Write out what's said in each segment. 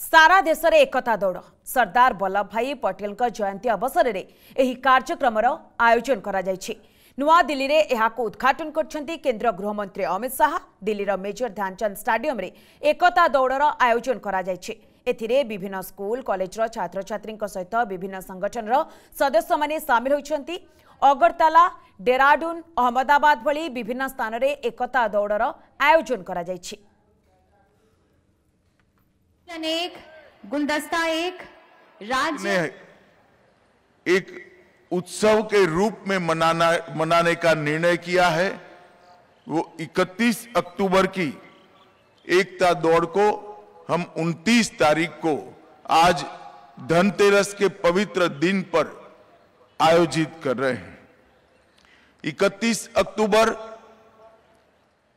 ସାରା ଦେଶରେ ଏକତା ଦୌଡ଼ ସର୍ଦ୍ଦାର ବଲ୍ଲଭ ଭାଇ ପଟେଲଙ୍କ ଜୟନ୍ତୀ ଅବସରରେ ଏହି କାର୍ଯ୍ୟକ୍ରମର ଆୟୋଜନ କରାଯାଇଛି ନୂଆଦିଲ୍ଲୀରେ ଏହାକୁ ଉଦ୍ଘାଟନ କରିଛନ୍ତି କେନ୍ଦ୍ର ଗୃହମନ୍ତ୍ରୀ ଅମିତ ଶାହା ଦିଲ୍ଲୀର ମେଜର ଧ୍ୟାନଚାନ୍ଦ ଷ୍ଟାଡିୟମରେ ଏକତା ଦୌଡ଼ର ଆୟୋଜନ କରାଯାଇଛି ଏଥିରେ ବିଭିନ୍ନ ସ୍କୁଲ କଲେଜର ଛାତ୍ରଛାତ୍ରୀଙ୍କ ସହିତ ବିଭିନ୍ନ ସଂଗଠନର ସଦସ୍ୟମାନେ ସାମିଲ ହୋଇଛନ୍ତି ଅଗରତାଲା ଡେରାଡୁନ୍ ଅହମ୍ମଦାବାଦ ଭଳି ବିଭିନ୍ନ ସ୍ଥାନରେ ଏକତା ଦୌଡ଼ର ଆୟୋଜନ କରାଯାଇଛି एक, गुलदस्ता एक, राज्य एक उत्सव के रूप में मनाना, मनाने का निर्णय किया है। वो 31 अक्टूबर की एकता दौड़ को, हम 29 तारीख को आज धनतेरस के पवित्र दिन पर आयोजित कर रहे हैं। 31 अक्टूबर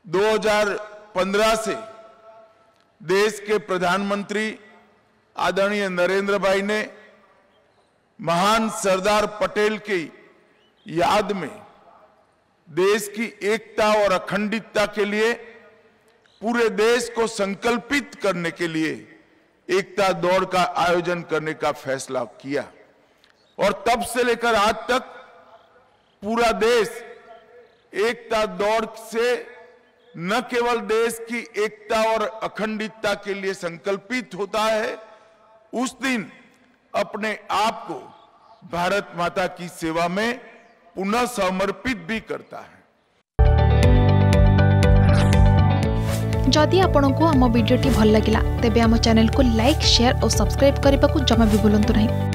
2015 से देश के प्रधानमंत्री आदरणीय नरेंद्र भाई ने महान सरदार पटेल की याद में देश की एकता और अखंडितता के लिए, पूरे देश को संकल्पित करने के लिए एकता दौड़ का आयोजन करने का फैसला किया। और तब से लेकर आज तक पूरा देश एकता दौड़ से न केवल देश की एकता और अखंडितता के लिए संकल्पित होता है, उस दिन अपने आप को भारत माता की सेवा में पुनः समर्पित भी करता है। जदि आपंक आम भिडी भल लगा तेब आम चैनल को लाइक, शेयर और सब्सक्राइब करने को जमा भी भूलु नहीं।